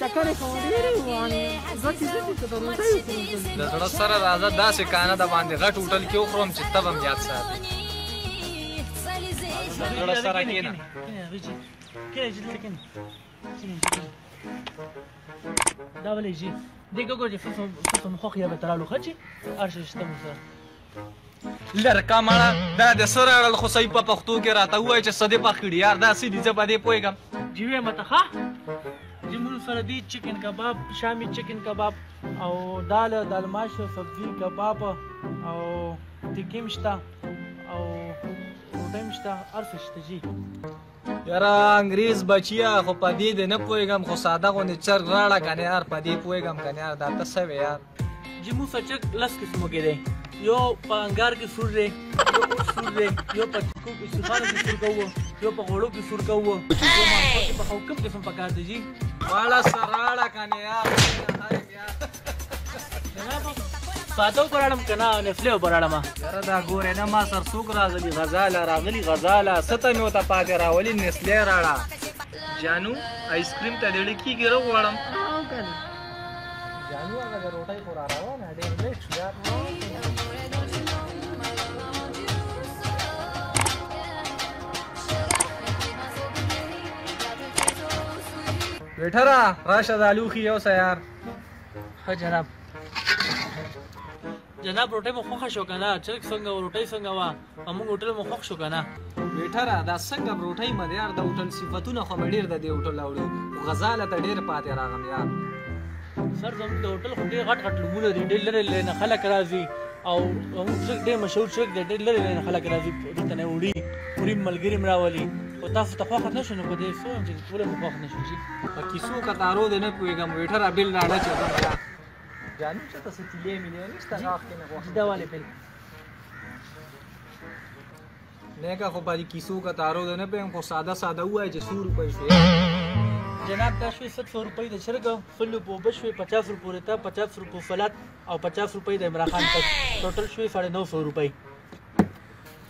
ټکرې کوم ډېرې وانه زه چې زه چې ته روزه یې کوم د زړه سره راځه داسې کانه د باندې غټ هوټل کې وخورم چې تب هم یاد ساتي د زړه سره کېنه کېنه چې دلته کېنه دا ولې جي دغه ګورې ففم ففم خو خیا به ترالو خچي ارشه شته مو سره لرکا مړه دا د سر اړل خو صحیح په پښتو کې راته وای چې سده پخ کړي یار دا سې دي زه په دې پوهېږم جیوې مته ښه زموږ سره دي چکن کباب شامي چکن کباب او دال دال ماشه سبزي کباب او تکیم شته او ټیم شته ارسه شته جی یاره انګریز بچیا خو په دې دې نه پوهېږم خو ساده غوندې چرګ راړه کنه یار په دې پوهېږم کنه یار دا ته څه وې یار جی مو سچک لس قسمو کې دی یو په انګار کې سور دی یو اوټ سور دی یو په ټکو کې سوخانو کې سور کوو یو په غوړو کې سور کوو په کوم قسم پکار دی جی واړه سراړه کنه یار ساده وبراړم که نه نفلې وبراړم یاره دا ګورې نه ما سر څوک راغلي غزاله راغلي غزاله څه ته مې ورته پاتې راولي نسلې راړه جانو آیسکریم ته دېړې کېږي را غواړم جانو هغه د روټۍ خو را روانه ډېر لیټ شو یار ویټره راشه د الوخي یو سه یار ها جناب جناب روټي مو خوښه شو کنه چرګ څنګه روټي څنګه وا موږ هوټل مو خوښ شو کنه ویټر دا څنګه روټي مدیار د هوټل صفاتونه خو ډیر د دې هوټل اوړي غزاله ته ډیر پاتې راغم یار سر زموږ د هوټل خو ډیر غټ غټ لومونه دي ډیر لري لري نه خلک راځي او موږ څوک ډیر مشهور څوک دی ډیر لري لري نه خلک راځي دلته نه وړي وړي ملګري مراولي او تاسو ته خوښ نه شنو په دې سوم چې ټول مو خوښ نه شي په کیسو کتارو دې نه پوهېږم ویټر ابل راړه چې زه ملا جانو چې تاسو تیلې مې نه نشته غاښ کې نه غوښه دا والے بل نه کا خو باندې کیسو کتارو دې نه پېم خو ساده ساده وای چې 100 روپۍ شوې جناب دا شوې 700 روپۍ د چرګ فلو په بشوي 50 روپو رته 50 روپو فلات او 50 روپۍ د عمران خان ټوټل شوې 950 روپۍ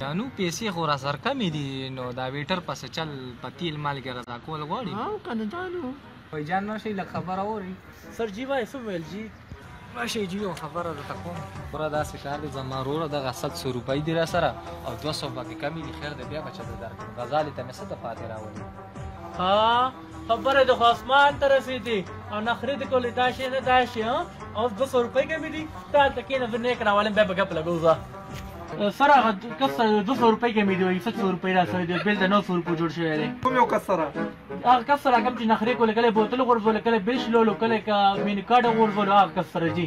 جانو پیسې خو را سر کمې دي نو دا ویټر په څه چل په تیل مال کې رضا کول غواړي ها که نه جانو وای جان راشي لږ خبره اوري سر جی وای څه ویل جی راشي جی یو خبره درته کوم وروره داسې کار دی زما وروره دغه سل څو روپۍ دي راسره او دوه سوه پکې کمې دي خیر دی بیا به چېرته درکړم غزالې ته مې څه د پاتې راولي ها خبره د خو اسمان ته رسیدي او نخرې د کولې دا شي نه دا شي ها او 200 روپۍ کمې دي تا ته کېنه زه نیک راولم بیا به ګپ لګو زه سر هغه کس سره 200 روپۍ کمې دي وایي 700 روپۍ را سره دي بل د 900 روپو جوړ شوی دی کوم یو کس سره هغه کس سره کوم چې نخرې کولې کله بوتل غورځول کله بیش لولو کله کا مینو کارډ غورځول هغه کس سره جی